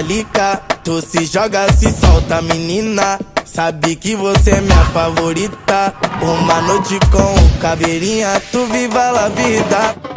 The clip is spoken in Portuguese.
lica. Tu se joga, se solta, menina. Sabe que você é minha favorita. Uma noite com o caveirinha, tu viva a vida.